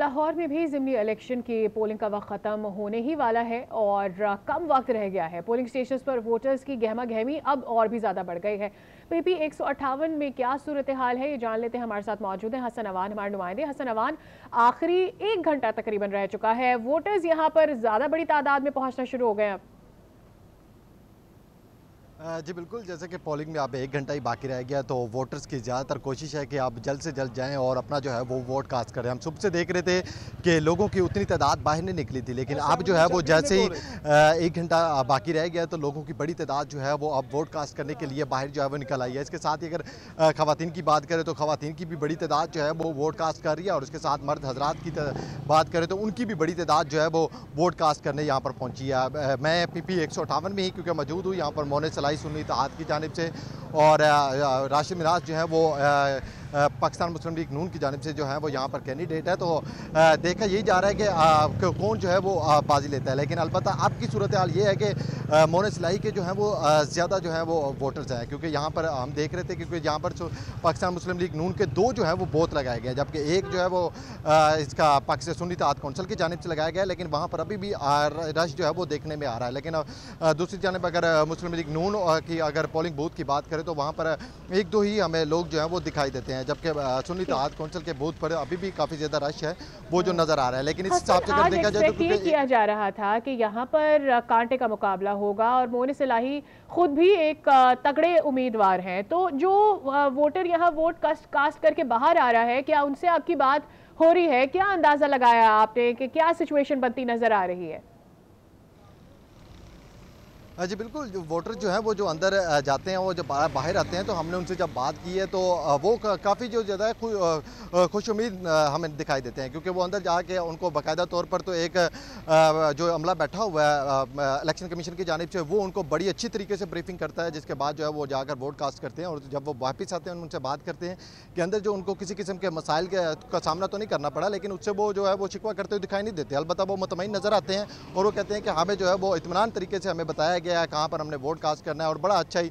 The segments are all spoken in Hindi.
लाहौर में भी ज़िमनी इलेक्शन की पोलिंग का वक्त ख़त्म होने ही वाला है और कम वक्त रह गया है। पोलिंग स्टेशन पर वोटर्स की गहमा गहमी अब और भी ज़्यादा बढ़ गई है। पीपी एक सौ अट्ठावन में क्या सूरत हाल है, ये जान लेते हैं। हमारे साथ मौजूद है हसन अवान, हमारे नुमाइंदे। हसन अवान, आखिरी एक घंटा तकरीबन रह चुका है। वोटर्स यहाँ पर ज़्यादा बड़ी तादाद में पहुँचना शुरू हो गए हैं। जी बिल्कुल जैसे कि पोलिंग में आप एक घंटा ही बाकी रह गया तो वोटर्स की ज़्यादातर कोशिश है कि आप जल्द से जल्द जाएँ और अपना जो है वो वोट कास्ट करें। हम सुबह से देख रहे थे कि लोगों की उतनी तादाद बाहर नहीं निकली थी लेकिन अब जो है वो जैसे ही एक घंटा बाकी रह गया तो लोगों की बड़ी तादाद जो है वो अब वोट कास्ट करने के लिए बाहर जो है वो निकल आई है। इसके साथ ही अगर खातन की बात करें तो खातन की भी बड़ी तादाद जो है वो वोट कास्ट कर रही है और उसके साथ मर्द हजरात की बात करें तो उनकी भी बड़ी तादाद जो है वो वोट कास्ट करने यहाँ पर पहुँची है। मैं पी पी में ही क्योंकि मौजूद हूँ यहाँ पर मोने सलाई सुनी आज की जानब से और राशि मिराज जो है वो पाकिस्तान मुस्लिम लीग नून की जानब से जो है वो यहाँ पर कैंडिडेट है। तो देखा यही जा रहा है कि कौन जो है वो बाजी लेता है। लेकिन अलबत् अब की सूरत हाल ये है कि मोन सिलाई के जो है वो ज़्यादा जो है वो वोटर्स हैं। क्योंकि यहाँ पर हम देख रहे थे क्योंकि यहाँ पर पाकिस्तान मुस्लिम लीग नून के दो जो है वो बोत लगाए गए जबकि एक जो है वो इसका पाकिस्तान सुन्नी ताद कौंसल की जानब से लगाया गया लेकिन वहाँ पर अभी भी रश जो है वो देखने में आ रहा है। लेकिन दूसरी जानब अगर मुस्लिम लीग नून की अगर पोलिंग बूथ की बात करें तो वहाँ पर एक दो ही हमें लोग जो है वो दिखाई देते हैं। हैं जबकि सुन्नी तहाद कौंसिल के बूथ पर अभी भी काफ़ी ज़्यादा रश है वो जो नज़र आ रहा है। लेकिन इस हिसाब से अगर देखा जाए तो ये किया जा रहा था कि यहाँ पर कांटे का मुकाबला होगा और मोन सलाही खुद भी एक तगड़े उम्मीदवार हैं। तो जो वोटर यहाँ वोट कास्ट कास्ट करके बाहर आ रहा है क्या उनसे आपकी बात हो रही है? क्या अंदाज़ा लगाया आपने कि क्या सिचुएशन बनती नज़र आ रही है हाँ? जी, बिल्कुल। जो वोटर जो है, वो जो अंदर जाते हैं, वो जब बाहर आते हैं तो हमने उनसे जब बात की है तो वो काफ़ी जो ज़्यादा है, खुश उम्मीद हमें दिखाई देते हैं। क्योंकि वो अंदर जाके उनको बाकायदा तौर पर तो एक जो अमला बैठा हुआ है इलेक्शन कमीशन की जानब से, वो उनको बड़ी अच्छी तरीके से ब्रीफिंग करता है, जिसके बाद जो है वो जाकर वोट कास्ट करते हैं और जब वो वापस आते हैं, उनसे बात करते हैं कि अंदर जो उनको किसी किस्म के मसाइल का सामना तो नहीं करना पड़ा, लेकिन उससे वो जो है, वो शिकवा करते हुए दिखाई नहीं देते। अलबत्त वो मुतमिन नज़र आते हैं और वो कहते हैं कि हमें जो है वो इतमान तरीके से हमें बताया गया गया है कहाँ पर हमने वोट कास्ट करना है और बड़ा अच्छा ही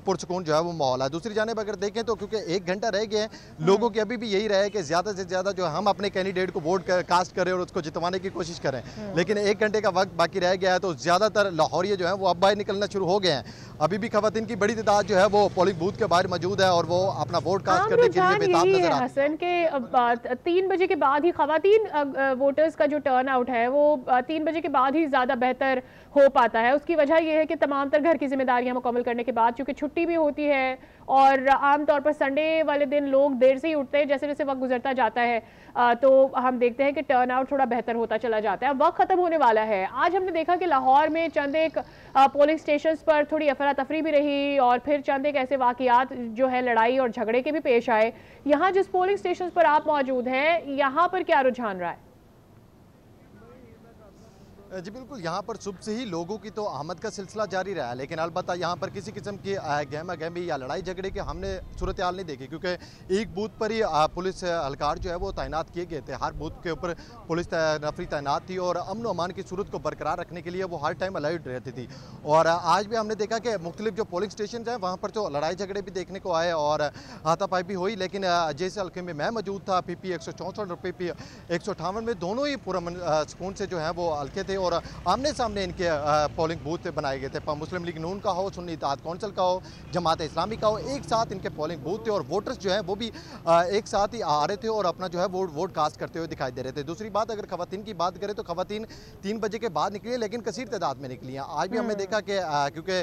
पुरसकून जो है वो माहौल है। दूसरी जानब अगर देखें तो क्योंकि एक घंटा रह गए हैं लोगों की अभी भी यही रहे कि ज़्यादा से ज़्यादा जो हम अपने कैंडिडेट को वोट कास्ट करें और उसको जितवाने की कोशिश करें। हम्म। लेकिन एक घंटे का वक्त बाकी रह गया है तो ज़्यादातर लाहौरिया जो है वो अब बाहर निकलना शुरू हो गए हैं। अभी भी खवतिन की बड़ी तादाद जो है वो पोलिंग बूथ के बाहर मौजूद है और वो अपना वोट कास्ट करने के लिए बेताब नज़र हसन के तीन बजे के बाद ही खातन वोटर्स का जो टर्न आउट है वो तीन बजे के बाद ही ज़्यादा बेहतर हो पाता है। उसकी वजह यह है कि तमाम तर घर की जिम्मेदारियाँ मुकम्मल करने के बाद, चूँकि छुट्टी भी होती है और आमतौर पर संडे वाले दिन लोग देर से ही उठते हैं, जैसे जैसे वक्त गुजरता जाता है तो हम देखते हैं कि टर्न आउट थोड़ा बेहतर होता चला जाता है। वक्त ख़त्म होने वाला है। आज हमने देखा कि लाहौर में चंद एक पोलिंग स्टेशन पर थोड़ी अफरा तफरी भी रही और फिर चंद एक ऐसे वाक़ात जो है, लड़ाई और झगड़े के भी पेश आए। यहाँ जिस पोलिंग स्टेशन पर आप मौजूद हैं, यहाँ पर क्या रुझान रहा है? जी बिल्कुल, यहाँ पर सुबह से ही लोगों की तो आमद का सिलसिला जारी रहा है, लेकिन अलबत्त यहाँ पर किसी किस्म की गहमा गहमी या लड़ाई झगड़े के हमने सूरत हाल नहीं देखी, क्योंकि एक बूथ पर ही पुलिस हलकार जो है वो तैनात किए गए थे। हर बूथ के ऊपर पुलिस नफरी तैनात थी और अमन अमान की सूरत को बरकरार रखने के लिए वो हर टाइम अलर्ट रहती थी। और आज भी हमने देखा कि मुख्तलिफ़ जो पोलिंग स्टेशन हैं, वहाँ पर जो लड़ाई झगड़े भी देखने को आए और हाथापाई भी हुई, लेकिन जैसे हल्के में मैं मौजूद था, पी पी एक सौ चौंसठ और पी पी एक सौ अठावन में दोनों ही पूरा सुकून से जो है वो हल्के थे और आमने सामने इनके पोलिंग बूथ बनाए गए थे। मुस्लिम लीग नून का हो सुन्नी इताद कौंसिल का हो जमात इस्लामी का हो एक साथ इनके पोलिंग बूथ थे और वोटर्स जो है वो भी एक साथ ही आ रहे थे और अपना जो है वोट वोट कास्ट करते हुए दिखाई दे रहे थे। दूसरी बात अगर खवतिन की बात करें तो खवतिन तीन बजे के बाद निकली है लेकिन कसीर तादाद में निकली हैं। आज भी हमने हम्म। देखा कि क्योंकि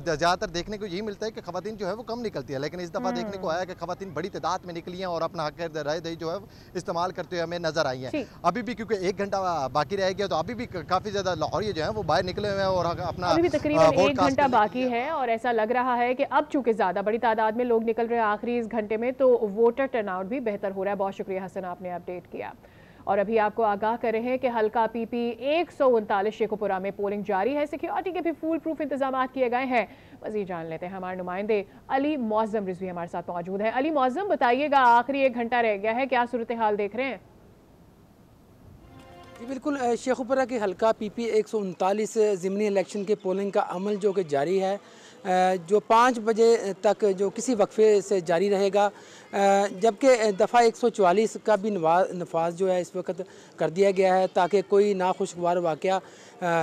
ज़्यादातर देखने को यही मिलता है कि खवतिन जो है वो कम निकलती है लेकिन इस दफ़ा देखने को हम्म। आया कि खवतिन बड़ी तादाद में निकली हैं और अपना हक राय जो है इस्तेमाल करते हुए हमें नज़र आई है। अभी भी क्योंकि एक घंटा बाकी रह गया तो अभी भी काफ़ी ज़्यादा लाहौरी जो है वो बाहर निकले हुए हैं और अपना अभी तकरीबन एक घंटा बाकी है और ऐसा लग रहा है कि अब चूँकि ज़्यादा बड़ी तादाद में लोग निकल रहे हैं आखिरी इस घंटे में तो वोटर टर्नआउट भी बेहतर हो रहा है। बहुत शुक्रिया हसन आपने अपडेट किया। और अभी आपको आगाह कर रहे हैं कि हल्का पीपी एक सौ उनतालीस शेखुपुरा में पोलिंग जारी है। सिक्योरिटी के भी फुल प्रूफ इंतज़ाम किए गए हैं। मजीद जान लेते हैं हमारे नुमाइंदे अली मौजम रिजवी हमारे साथ मौजूद हैं। अली मौजम बताइएगा आखिरी एक घंटा रह गया है। क्या सूरत हाल देख रहे हैं? जी बिल्कुल शेखुपुरा के हल्का पी पी एक सौ उनतालीस ज़मनी इलेक्शन के पोलिंग का अमल जो कि जारी है जो पाँच बजे तक जो किसी वक्फे से जारी रहेगा जबकि दफ़ा 144 का भी नफाज जो है इस वक्त कर दिया गया है ताकि कोई नाखुशगवार वाक़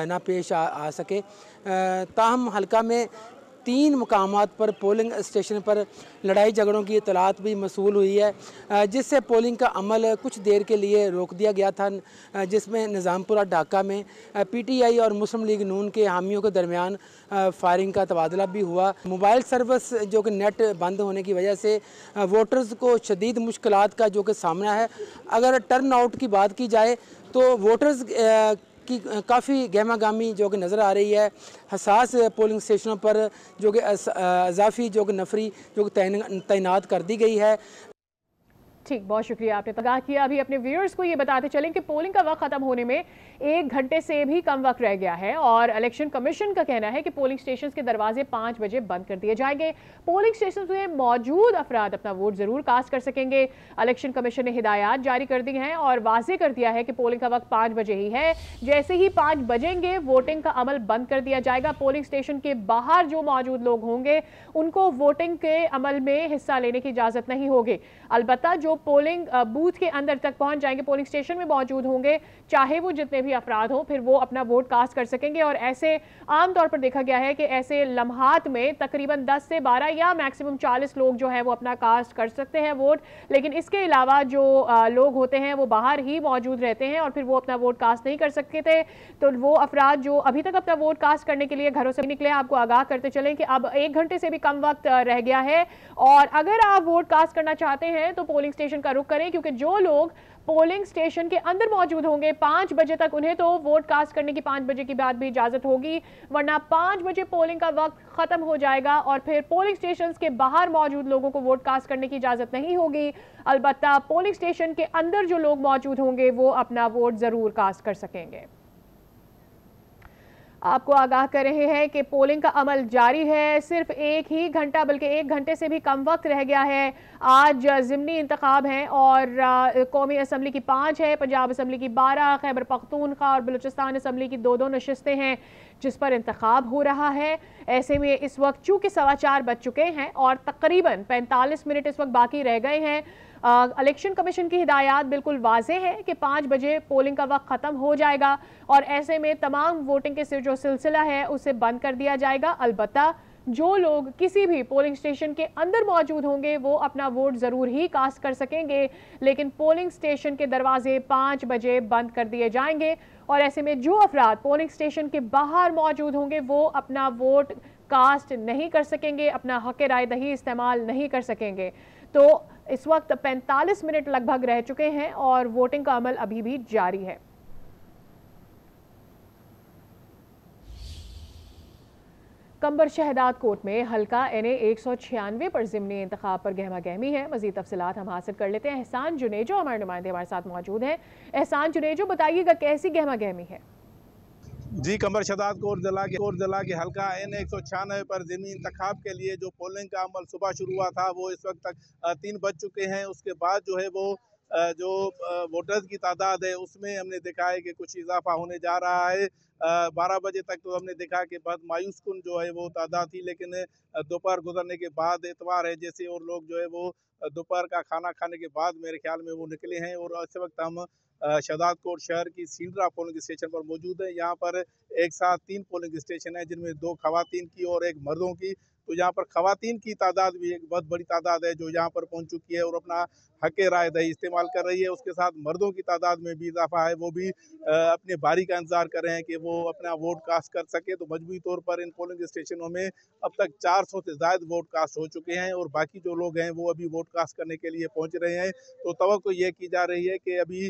ना पेश आ, आ सके। ताहम हल्का में तीन मकाम पर पोलिंग स्टेशन पर लड़ाई झगड़ों की इतलात भी मसूल हुई है जिससे पोलिंग का अमल कुछ देर के लिए रोक दिया गया था जिसमें निज़ामपुरा, ढाका में पीटीआई और मुस्लिम लीग नून के हामियों के दरमियान फायरिंग का तबादला भी हुआ। मोबाइल सर्विस जो कि नेट बंद होने की वजह से वोटर्स को शदीद मुश्किल का जो कि सामना है, अगर टर्न आउट की बात की जाए तो वोटर्स की काफ़ी गहमागामी जो कि नज़र आ रही है। हसास पोलिंग स्टेशनों पर जो कि अजाफी जो कि नफरी जो कि तैनात कर दी गई है। ठीक, बहुत शुक्रिया आपने तगाह किया। अभी अपने व्यूअर्स को ये बताते चलें कि पोलिंग का वक्त खत्म होने में एक घंटे से भी कम वक्त रह गया है और इलेक्शन कमीशन का कहना है कि पोलिंग स्टेशन के दरवाजे पाँच बजे बंद कर दिए जाएँगे। पोलिंग स्टेशन में मौजूद अफराद अपना वोट ज़रूर कास्ट कर सकेंगे। इलेक्शन कमीशन ने हिदायत जारी कर दी हैं और वाजे कर दिया है कि पोलिंग का वक्त पाँच बजे ही है। जैसे ही पाँच बजेंगे वोटिंग का अमल बंद कर दिया जाएगा। पोलिंग स्टेशन के बाहर जो मौजूद लोग होंगे, उनको वोटिंग के अमल में हिस्सा लेने की इजाज़त नहीं होगी। अलबत् जो पोलिंग बूथ के अंदर तक पहुँच जाएँगे। पोलिंग स्टेशन में मौजूद होंगे। चाहे वो जितने भी अफराद हों, फिर वो अपना वोट कास्ट कर सकेंगे। और ऐसे आमतौर पर देखा गया है कि ऐसे लम्हात में तकरीबन 10 से 12 या मैक्सिमम 40 लोग जो है, वो अपना कास्ट कर सकते हैं वोट लेकिन इसके अलावा जो लोग होते हैं, वो बाहर ही मौजूद रहते हैं और फिर वो अपना वोट कास्ट नहीं कर सकते थे। तो वो अफराद जो अभी तक अपना वोट कास्ट करने के लिए घरों से निकले आपको आगाह करते चलें कि अब एक घंटे से भी कम वक्त रह गया है। और अगर आप वोट कास्ट करना चाहते हैं तो पोलिंग स्टेशन का रुख करें, क्योंकि जो लोग पोलिंग स्टेशन के अंदर मौजूद होंगे पाँच बजे तक, उन्हें तो वोट कास्ट करने की पाँच बजे की बाद भी इजाज़त होगी, वरना पाँच बजे पोलिंग का वक्त खत्म हो जाएगा और फिर पोलिंग स्टेशन के बाहर मौजूद लोगों को वोट कास्ट करने की इजाज़त नहीं होगी। अलबत् पोलिंग स्टेशन के अंदर जो लोग मौजूद होंगे, वो अपना वोट ज़रूर कास्ट कर सकेंगे। आपको आगाह कर रहे हैं कि पोलिंग का अमल जारी है, सिर्फ़ एक ही घंटा बल्कि एक घंटे से भी कम वक्त रह गया है। आज ज़मनी इंतखब हैं और कौमी असम्बली की पाँच है, पंजाब असम्बली की बारह, खैबर पख्तूनखा और बलूचिस्तान असम्बली की दो दो नशस्तें हैं, जिस पर इंतखब हो रहा है। ऐसे में इस वक्त चूँकि सवा चार बज चुके हैं और तकरीबन पैंतालीस मिनट इस वक्त बाकी रह गए हैं इलेक्शन कमीशन की हिदायत बिल्कुल वाजे है कि पाँच बजे पोलिंग का वक्त ख़त्म हो जाएगा और ऐसे में तमाम वोटिंग के जो सिलसिला है उसे बंद कर दिया जाएगा। अलबत् जो लोग किसी भी पोलिंग स्टेशन के अंदर मौजूद होंगे, वो अपना वोट ज़रूर ही कास्ट कर सकेंगे। लेकिन पोलिंग स्टेशन के दरवाजे पाँच बजे बंद कर दिए जाएँगे और ऐसे में जो अफराद पोलिंग स्टेशन के बाहर मौजूद होंगे, वो अपना वोट कास्ट नहीं कर सकेंगे, अपना हक राय दही इस्तेमाल नहीं कर सकेंगे। तो इस वक्त 45 मिनट लगभग रह चुके हैं और वोटिंग का अमल अभी भी जारी है। कंबर शहदाद कोर्ट में हल्का एन ए एक सौ छियानवे पर जिमनी इंतखा पर गहमा गहमी है। मजीद तफसलत हम हासिल कर लेते हैं। एहसान जुनेजो हमारे नुमाइंदे हमारे साथ मौजूद हैं। एहसान जुनेजो, बताइएगा कैसी गहमा गहमी है? जी, कमर शदाद कोर जिला के कोर जिला के हल्का एन एक सौ छियानवे पर ज़मीन इंतखाब के लिए जो पोलिंग का अमल सुबह शुरू हुआ था, वो इस वक्त तक तीन बज चुके हैं। उसके बाद जो है वो जो वोटर्स की तादाद है, उसमें हमने देखा है कि कुछ इजाफा होने जा रहा है। बारह बजे तक तो हमने देखा कि बहुत मायूस कन जो है वो तादाद थी, लेकिन दोपहर गुजरने के बाद एतवार है, जैसे और लोग जो है वो दोपहर का खाना खाने के बाद मेरे ख्याल में वो निकले हैं और इस वक्त हम शहदाद कोट शहर की सीडरा पोलिंग स्टेशन पर मौजूद है। यहाँ पर एक साथ तीन पोलिंग स्टेशन है, जिनमें दो खातन की और एक मर्दों की। तो यहाँ पर खातन की तादाद भी एक बहुत बड़ी तादाद है जो यहाँ पर पहुँच चुकी है और अपना हक राय दही इस्तेमाल कर रही है। उसके साथ मर्दों की तादाद में भी इजाफा है। वो भी अपने बारी का इंतज़ार कर रहे हैं कि वो अपना वोट कास्ट कर सके। तो मजबूरी तौर पर इन पोलिंग स्टेशनों में अब तक 400 से ज़्यादा वोट कास्ट हो चुके हैं और बाकी जो लोग हैं वो अभी वोट कास्ट करने के लिए पहुँच रहे हैं। तो तो ये की जा रही है कि अभी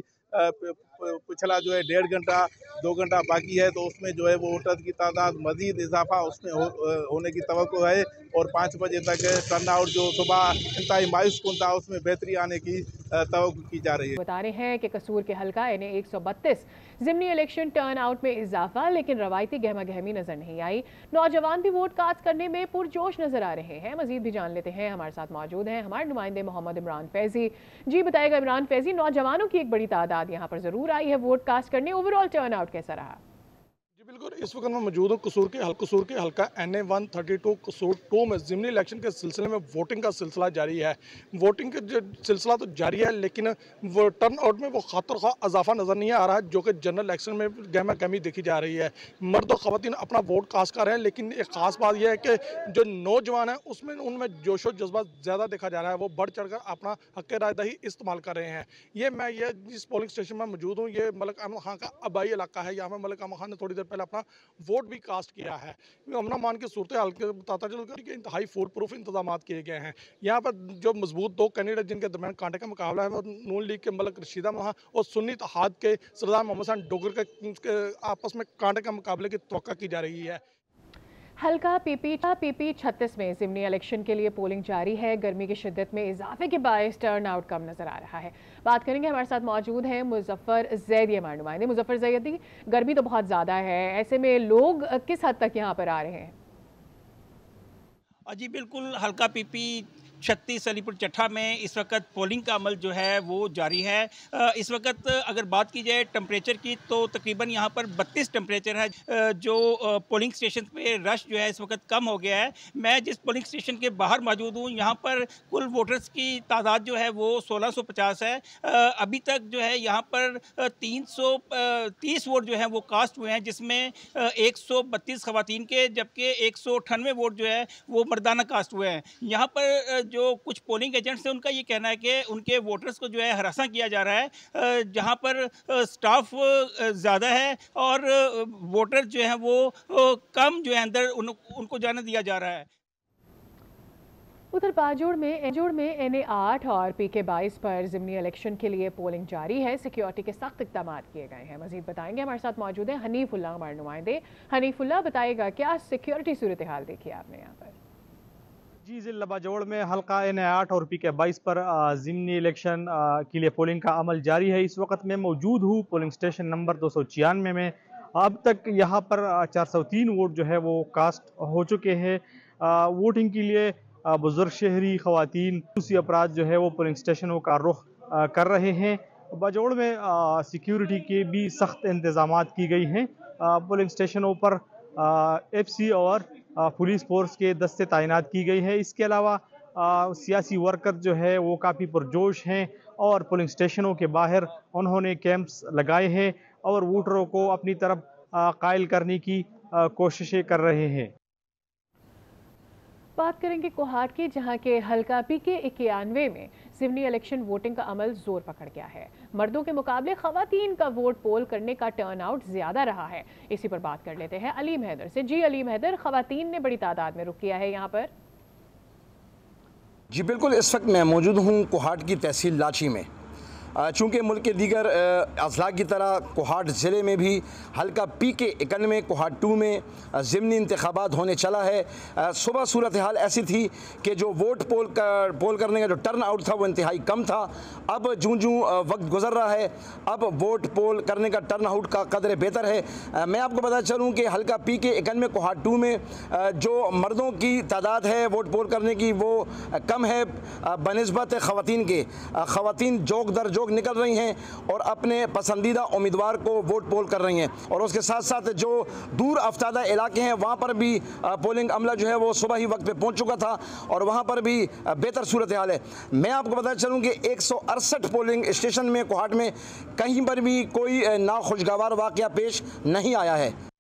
पिछला जो है डेढ़ घंटा दो घंटा बाकी है तो उसमें जो है वो वोटर की तादाद मजीद इजाफा उसमें हो, होने की तो है और पाँच बजे तक टर्न आउट जो सुबह इंतई मायूस कन था उसमें बेहतरी आने की तो की जा रही है। बता रहे हैं कि कसूर के हल्का एन एक सौ बत्तीस जिमनी इलेक्शन टर्न आउट में इजाफा लेकिन रवायती गहमा गहमी नज़र नहीं आई। नौजवान भी वोट कास्ट करने में पुरजोश नज़र आ रहे हैं। मजीद भी जान लेते हैं। हमारे साथ मौजूद हैं हमारे नुमाइंदे मोहम्मद इमरान फैजी। जी बताएगा इमरान फैजी नौजवानों की एक बड़ी तादाद यहाँ पर ज़रूर आई है वोट कास्ट करने ओवरऑल टर्नआउट कैसा रहा? बिल्कुल, इस वक्त मैं मौजूद हूँ कसूर के, हल कसूर के, हल्का N A one thirty two Kasur two में। ज़मनी इलेक्शन के सिलसिले में वोटिंग का सिलसिला जारी है। वोटिंग का सिलसिला तो जारी है, लेकिन वो टर्न आउट में वो खातर खा इजाफा नज़र नहीं आ रहा है, जो कि जनरल इलेक्शन में गहमा गहमी देखी जा रही है। मर्द और अपना वोट कास्ट कर रहे हैं, लेकिन एक ख़ास बात यह है कि जो नौजवान हैं, उसमें उनमें जोश जज्बा ज़्यादा देखा जा रहा है। वो बढ़ चढ़ कर अपना हक रायदही इस्तेमाल कर रहे हैं। ये मैं ये जिस पोलिंग स्टेशन में मौजूद हूँ, ये मलक अहमद खान का आबाई इलाका है। यहाँ पर मलक अहमद खान ने थोड़ी देर पहले अपना वोट भी कास्ट किया है। अमना मान के सूरत हाल के बताता चलकर कि इंतहाई फ़ूड प्रूफ इंतज़ाम किए गए हैं। यहाँ पर जो मज़बूत दो कैंडिडेट जिनके दरमियान कांटे का मुकाबला है, वो नून लीग के मलक रशीदा महा और सुन्नी तहाद के सरदार मोहम्मद खान डोगर के आपस में कांटे का मुकाबले की तो की जा रही है। हल्का पीपी पीपी छत्तीस में जिमनी इलेक्शन के लिए पोलिंग जारी है। गर्मी की शिद्दत में इजाफे के बायस टर्न आउट कम नज़र आ रहा है। बात करेंगे, हमारे साथ मौजूद हैं मुजफ्फर जैदी हमारे नुमाइंदे मुजफ्फर जैदी गर्मी तो बहुत ज़्यादा है। ऐसे में लोग किस हद तक यहाँ पर आ रहे हैं? जी, बिल्कुल हल्का पीपी छत्तीस अलीपुर चट्ठा में इस वक्त पोलिंग का अमल जो है वो जारी है। इस वक्त अगर बात की जाए टम्परेचर की तो तकरीबन यहाँ पर 32 टम्परेचर है जो पोलिंग स्टेशन पे रश जो है इस वक्त कम हो गया है। मैं जिस पोलिंग स्टेशन के बाहर मौजूद हूँ, यहाँ पर कुल वोटर्स की तादाद जो है वो 1650 है। अभी तक जो है यहाँ पर 330 वोट जो है वो कास्ट हुए हैं, जिसमें एक सौ बत्तीस के, जबकि एक सौ अठानवे वोट जो है वो मर्दाना कास्ट हुए हैं। यहाँ पर जो कुछ पोलिंग एजेंट्स हैं उनका ये कहना है कि उनके वोटर्स को जो है हरासा किया जा रहा है जहाँ पर स्टाफ ज़्यादा है और वोटर जो है वो कम जो है अंदर उन, उनको जाने दिया जा रहा है। उधर बाजोड़ में एजोड़ में एन ए आठ और पी के बाईस पर जिमनी इलेक्शन के लिए पोलिंग जारी है। सिक्योरिटी के सख्त इकदाम किए गए हैं। मजीद बताएँगे हमारे साथ मौजूद हैं हनीफुल्ला हमारे नुमाइंदे हनीफुल्ला बताएगा क्या सिक्योरिटी सूरत हाल देखी आपने यहाँ पर? जी, ज़िला बाजोड़ में हल्का एन आठ और पी के बाईस पर ज़मनी इलेक्शन के लिए पोलिंग का अमल जारी है। इस वक्त मैं मौजूद हूँ पोलिंग स्टेशन नंबर दो सौ छियानवे में। अब तक यहाँ पर चार सौ तीन वोट जो है वो कास्ट हो चुके हैं। वोटिंग के लिए बुज़ुर्ग शहरी ख़वान दूसरी अपराध जो है वो पोलिंग स्टेशनों का रुख कर रहे हैं। बाजोड़ में सिक्योरिटी के भी सख्त इंतज़ाम की गई हैं। पोलिंग स्टेशनों पर एफ़ सी और पुलिस फोर्स के दस्ते तैनात की गई है। इसके अलावा सियासी वर्कर जो है, वो काफ़ी पुरजोश हैं और पोलिंग स्टेशनों के बाहर उन्होंने कैंप्स लगाए हैं और वोटरों को अपनी तरफ़ कायल करने की कोशिशें कर रहे हैं। बात करेंगे कोहाट की, जहाँ के हल्का पी के इक्यानवे में सिवनी इलेक्शन वोटिंग का अमल ज़ोर पकड़ गया है। मर्दों के मुकाबले खातन का वोट पोल करने का टर्न आउट ज़्यादा रहा है। इसी पर बात कर लेते हैं अलीम हैदर से। जी अलीम हैदर खातन ने बड़ी तादाद में रुक किया है यहाँ पर। जी, बिल्कुल, इस वक्त मैं मौजूद हूँ कोहाट की तहसील लाची में। चूँकि मुल्क के दीगर अजला की तरह कोहाट ज़िले में भी हल्का पी के इक्यानवे कोहाट टू में ज़मनी इंतबात होने चला है। सुबह सूरत हाल ऐसी थी कि जो वोट पोल कर पोल करने का जो टर्न आउट था, वो इंतहाई कम था। अब जूँ जूँ वक्त गुजर रहा है, अब वोट पोल करने का टर्न आउट का कदर बेहतर है। मैं आपको पता चलूँ कि हल्का पी के इक्यानवे कोहाट टू में जो मर्दों की तादाद है वोट पोल करने की, वो कम है बनस्बत ख़वान के। ख़वान जोक दर जोक निकल रही हैं और अपने पसंदीदा उम्मीदवार को वोट पोल कर रही हैं। और उसके साथ साथ जो दूर अफ्तादा इलाके हैं, वहाँ पर भी पोलिंग अमला जो है वो सुबह ही वक्त पर पहुँच चुका था और वहाँ पर भी बेहतर सूरत हाल है। मैं आपको बता चलूँ कि एक सौ अड़सठ पोलिंग स्टेशन में, कोहाट में कहीं पर भी कोई नाखुशगवार वाक़ पेश नहीं आया है।